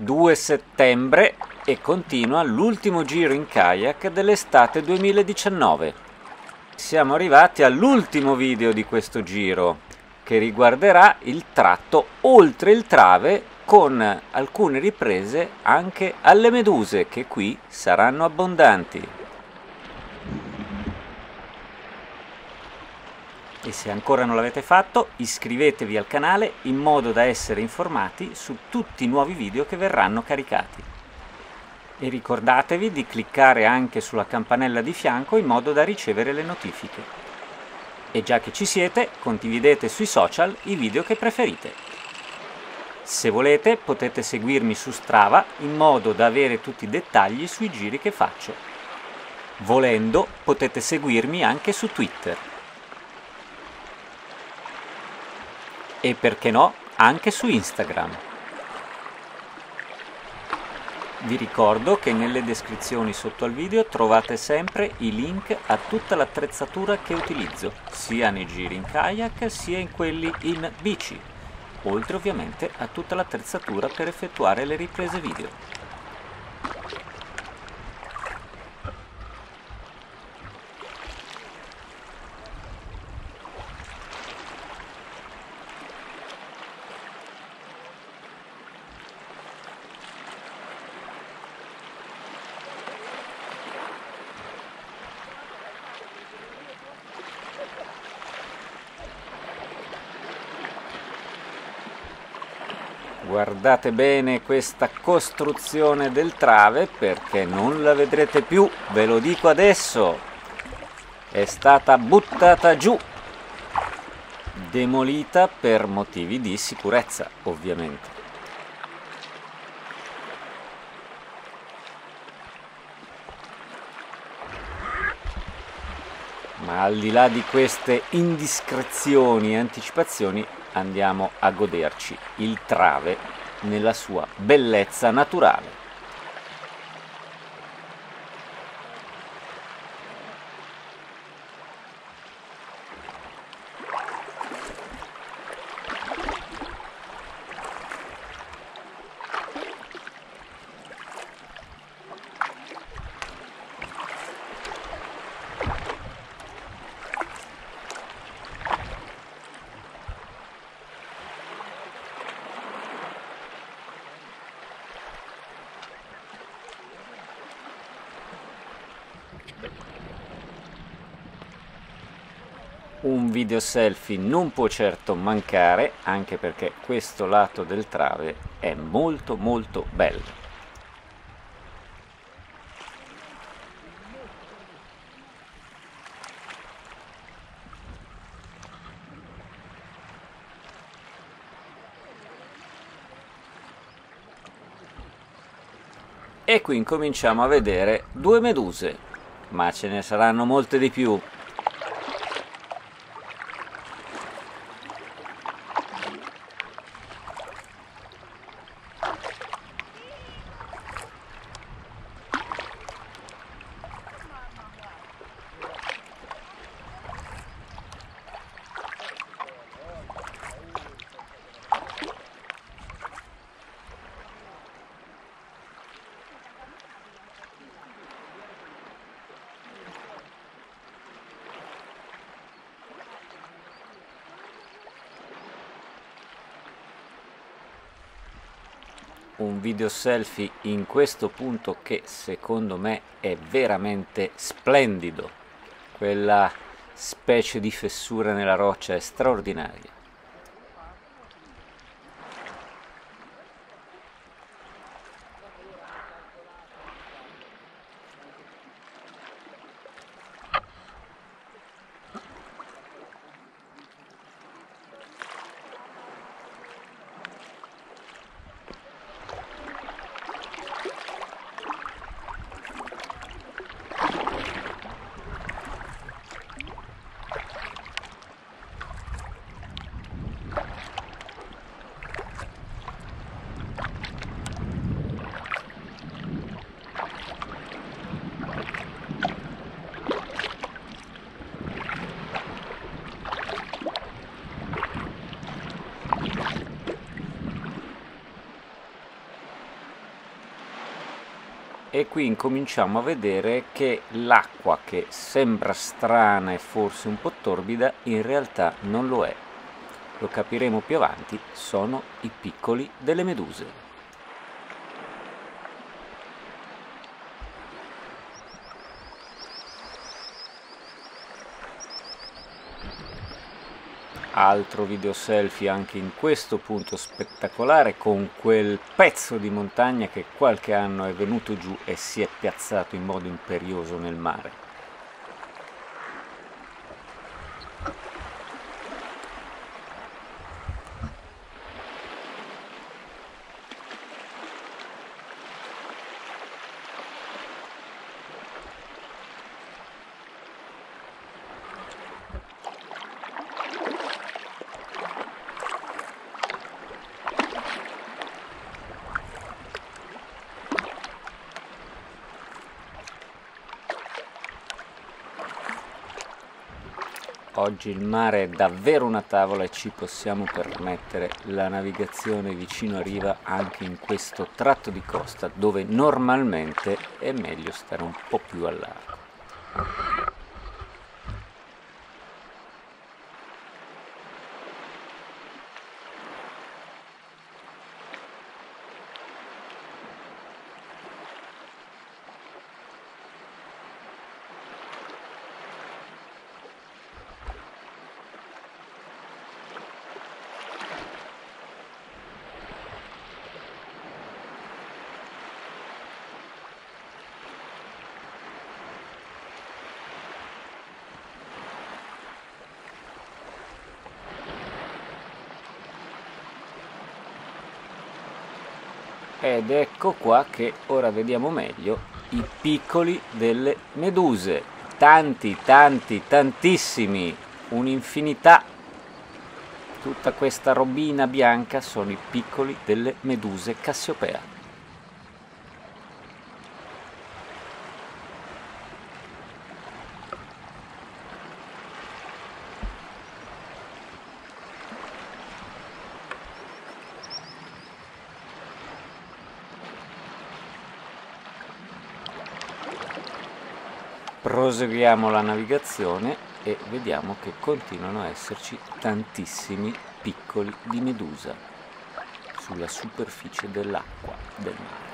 2 settembre e continua l'ultimo giro in kayak dell'estate 2019. Siamo arrivati all'ultimo video di questo giro che riguarderà il tratto oltre il trave con alcune riprese anche alle meduse che qui saranno abbondanti. E se ancora non l'avete fatto iscrivetevi al canale in modo da essere informati su tutti i nuovi video che verranno caricati. E ricordatevi di cliccare anche sulla campanella di fianco in modo da ricevere le notifiche. E già che ci siete, condividete sui social i video che preferite. Se volete potete seguirmi su Strava in modo da avere tutti i dettagli sui giri che faccio. Volendo potete seguirmi anche su Twitter. E perché no anche su Instagram. Vi ricordo che nelle descrizioni sotto al video trovate sempre i link a tutta l'attrezzatura che utilizzo, sia nei giri in kayak sia in quelli in bici, oltre ovviamente a tutta l'attrezzatura per effettuare le riprese video. Guardate bene questa costruzione del trave perché non la vedrete più ve lo dico adesso. È stata buttata giù demolita per motivi di sicurezza ovviamente. Ma al di là di queste indiscrezioni e anticipazioni andiamo a goderci il trave nella sua bellezza naturale. Un video selfie non può certo mancare anche perché questo lato del trave è molto molto bello. E qui incominciamo a vedere due meduse ma ce ne saranno molte di più un video selfie in questo punto che secondo me è veramente splendido. Quella specie di fessura nella roccia è straordinaria e qui incominciamo a vedere che l'acqua che sembra strana e forse un po' torbida in realtà non lo è. Lo capiremo più avanti, sono i piccoli delle meduse. Altro video selfie anche in questo punto spettacolare con quel pezzo di montagna che qualche anno è venuto giù e si è piazzato in modo imperioso nel mare. Oggi il mare è davvero una tavola e ci possiamo permettere la navigazione vicino a riva anche in questo tratto di costa dove normalmente è meglio stare un po' più a ed ecco qua che ora vediamo meglio i piccoli delle meduse. Tanti tanti tantissimi un'infinità. Tutta questa robina bianca sono i piccoli delle meduse cassiopea proseguiamo la navigazione e vediamo che continuano a esserci tantissimi piccoli di medusa sulla superficie dell'acqua del mare.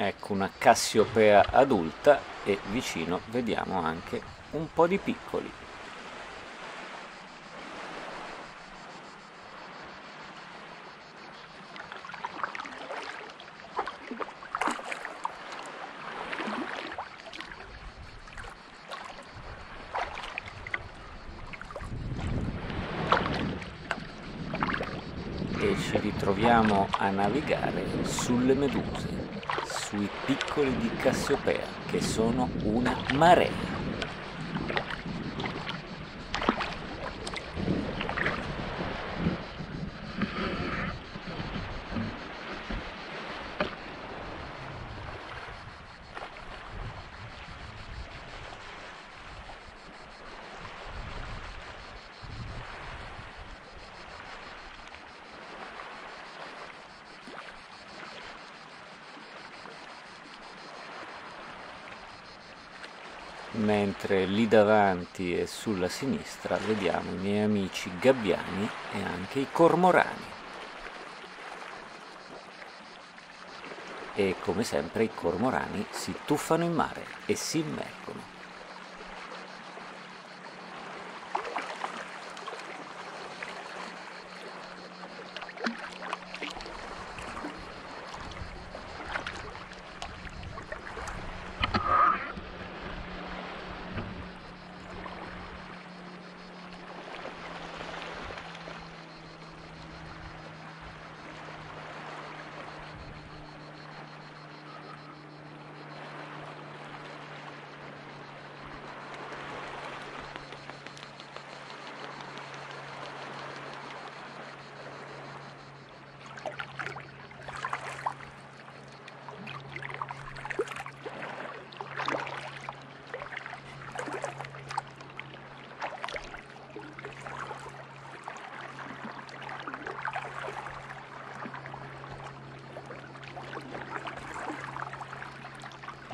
Ecco una cassiopea adulta e vicino vediamo anche un po' di piccoli. E ci ritroviamo a navigare sulle meduse sui piccoli di Cassiopea, che sono una marea. Mentre lì davanti e sulla sinistra vediamo i miei amici gabbiani e anche i cormorani. E come sempre i cormorani si tuffano in mare e si immergono.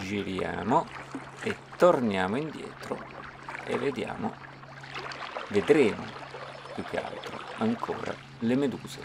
Giriamo e torniamo indietro e vediamo vedremo più che altro ancora le meduse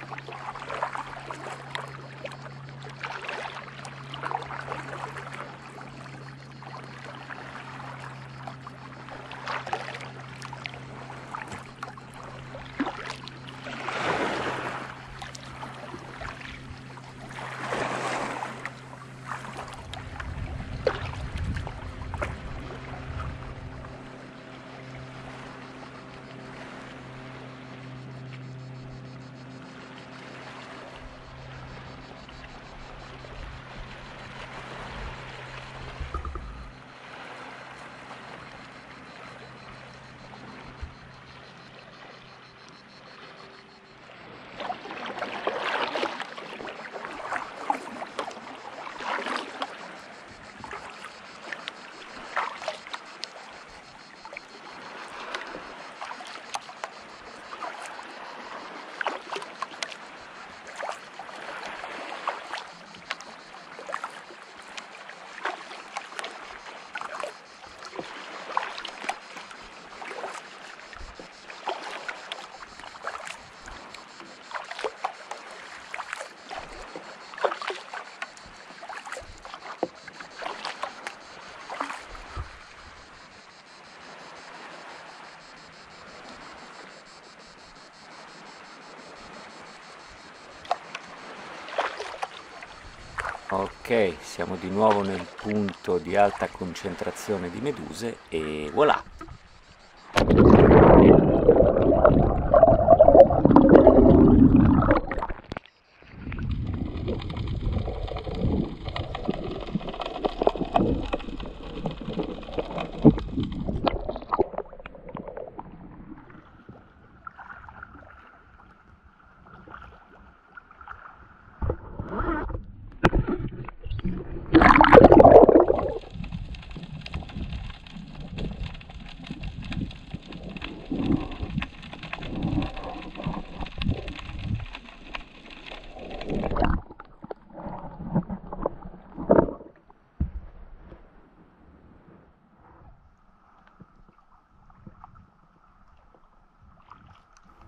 siamo di nuovo nel punto di alta concentrazione di meduse e voilà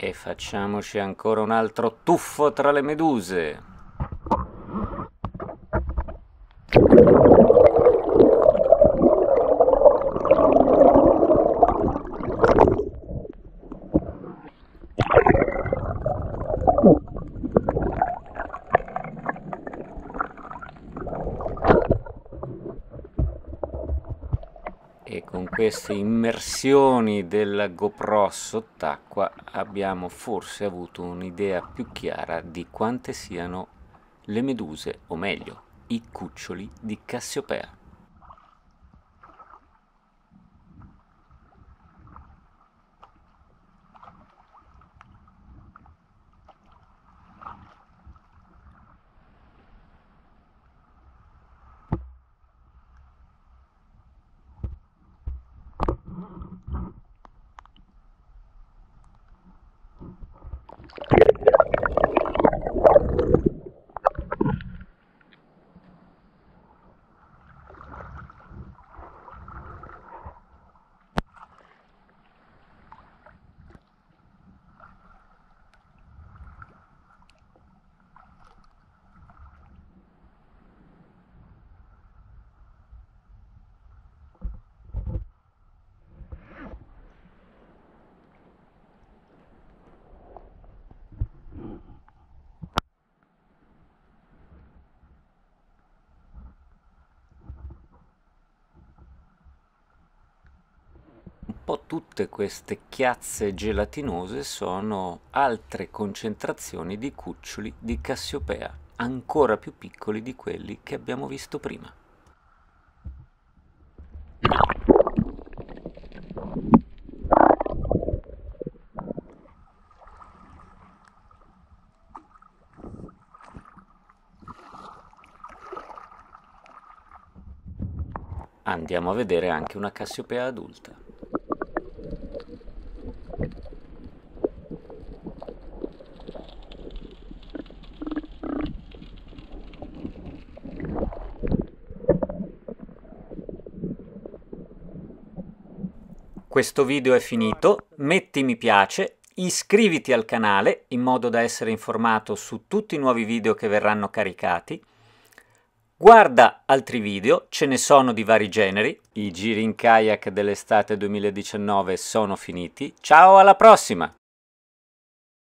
E facciamoci ancora un altro tuffo tra le meduse. Queste immersioni della GoPro sott'acqua abbiamo forse avuto un'idea più chiara di quante siano le meduse, o meglio, i cuccioli di Cassiopea. Po' tutte queste chiazze gelatinose sono altre concentrazioni di cuccioli di Cassiopea, ancora più piccoli di quelli che abbiamo visto prima. Andiamo a vedere anche una Cassiopea adulta. Questo video è finito, metti mi piace, iscriviti al canale in modo da essere informato su tutti i nuovi video che verranno caricati. Guarda altri video, ce ne sono di vari generi. I giri in kayak dell'estate 2019 sono finiti. Ciao, alla prossima!